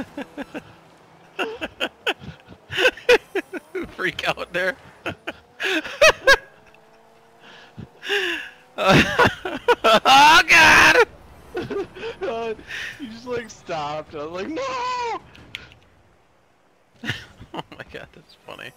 Freak out there. oh god! god! You just like stopped. I was like, no! oh my god, that's funny.